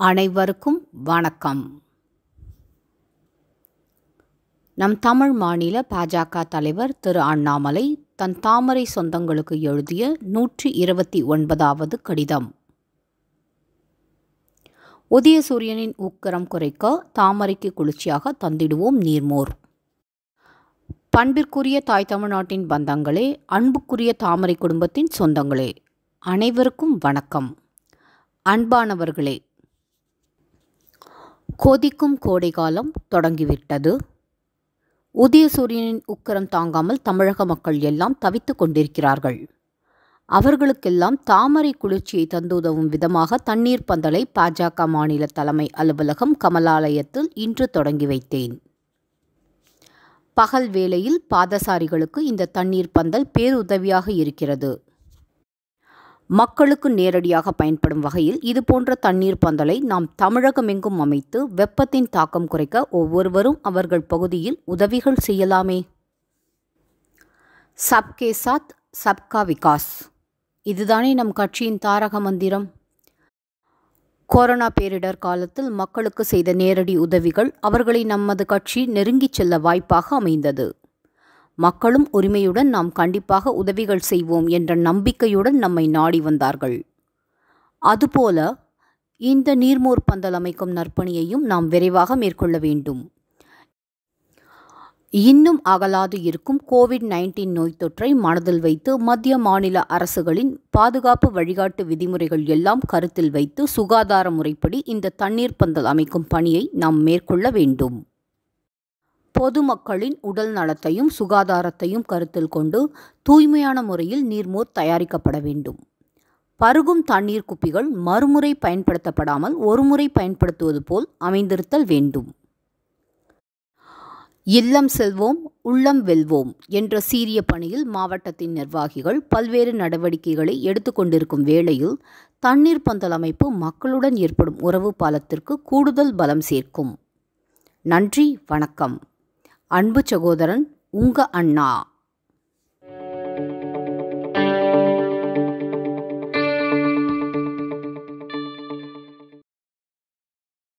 அனைவருக்கும் வணக்கம். நம் தமிழ் மாநில பாஜக தலைவர் திரு அண்ணாமலை தன் தாமரை சொந்தங்களுக்கு எழுதிய நூற்றி இருபத்தி ஒன்பதாவது கடிதம். உதயசூரியனின் உக்கரம் குறைக்க தாமரைக்கு குளிர்ச்சியாக தந்திடுவோம் நீர்மோர். பண்பிற்குரிய தாய் தமிழ்நாட்டின் பந்தங்களே அன்புக்குரிய தாமரை குடும்பத்தின் சொந்தங்களே. அனைவருக்கும் வணக்கம். அன்பானவர்களே கொதிக்கும் கோடைகாலம் தொடங்கிவிட்டது. உதயசூரியனின் உக்கரம் தாங்காமல் தமிழக மக்கள் எல்லாம் தவித்துக் கொண்டிருக்கிறார்கள். அவர்களுக்கெல்லாம் தாமரை குளிர்ச்சியை தந்துதவும் விதமாக தண்ணீர் பந்தலை பாஜக மாநில தலைமை அலுவலகம் கமலாலயத்தில் இன்று தொடங்கி வைத்தேன். பகல் வேளையில் பாதசாரிகளுக்கு இந்த தண்ணீர் பந்தல் பேருதவியாக இருக்கிறது. மக்களுக்கு நேரடியாக பயன்படும் வகையில் இதுபோன்ற தண்ணீர் பந்தலை நாம் தமிழகமெங்கும் அமைத்து வெப்பத்தின் தாக்கம் குறைக்க ஒவ்வொருவரும் அவர்கள் பகுதியில் உதவிகள் செய்யலாமே. சப்கே சாத் சப்கா விகாஸ். இதுதானே நம் கட்சியின் தாரக மந்திரம். கொரோனா பேரிடர் காலத்தில் மக்களுக்கு செய்த நேரடி உதவிகள் அவர்களை நமது கட்சி நெருங்கிச் செல்ல வாய்ப்பாக அமைந்தது. மக்களும் உரிமையுடன் நாம் கண்டிப்பாக உதவிகள் செய்வோம் என்ற நம்பிக்கையுடன் நம்மை நாடி வந்தார்கள். அதுபோல இந்த நீர்மோர் பந்தல் அமைக்கும் நற்பணியையும் நாம் விரைவாக மேற்கொள்ள வேண்டும். இன்னும் அகலாது இருக்கும் கோவிட் நைன்டீன் நோய் தொற்றை மனதில் வைத்து மத்திய மாநில அரசுகளின் பாதுகாப்பு வழிகாட்டு விதிமுறைகள் எல்லாம் கருத்தில் வைத்து சுகாதார முறைப்படி இந்த தண்ணீர் பந்தல் அமைக்கும் பணியை நாம் மேற்கொள்ள வேண்டும். பொதுமக்களின் உடல் நலத்தையும் சுகாதாரத்தையும் கருத்தில் கொண்டு தூய்மையான முறையில் நீர்மோர் தயாரிக்கப்பட வேண்டும். பருகும் தண்ணீர் குப்பிகள் மறுமுறை பயன்படுத்தப்படாமல் ஒருமுறை பயன்படுத்துவது போல் அமைந்திருத்தல் வேண்டும். இல்லம் செல்வோம் உள்ளம் வெல்வோம் என்ற சீரிய பணியில் மாவட்டத்தின் நிர்வாகிகள் பல்வேறு நடவடிக்கைகளை எடுத்துக்கொண்டிருக்கும் வேளையில் தண்ணீர் பந்தல் அமைப்பு மக்களுடன் ஏற்படும் உறவு பாலத்திற்கு கூடுதல் பலம் சேர்க்கும். நன்றி வணக்கம். அன்பு சகோதரன் உங்க அண்ணா.